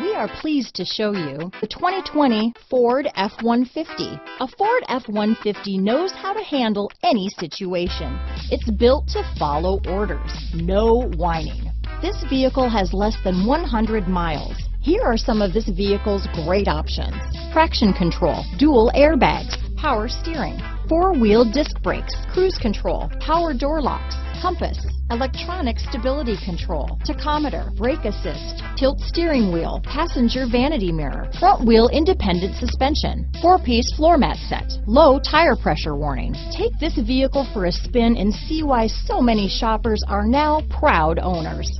We are pleased to show you the 2020 Ford F-150. A Ford F-150 knows how to handle any situation. It's built to follow orders, no whining. This vehicle has less than 100 miles. Here are some of this vehicle's great options. Traction control, dual airbags, power steering, four-wheel disc brakes, cruise control, power door locks, compass, electronic stability control, tachometer, brake assist, tilt steering wheel, passenger vanity mirror, front wheel independent suspension, four-piece floor mat set, low tire pressure warning. Take this vehicle for a spin and see why so many shoppers are now proud owners.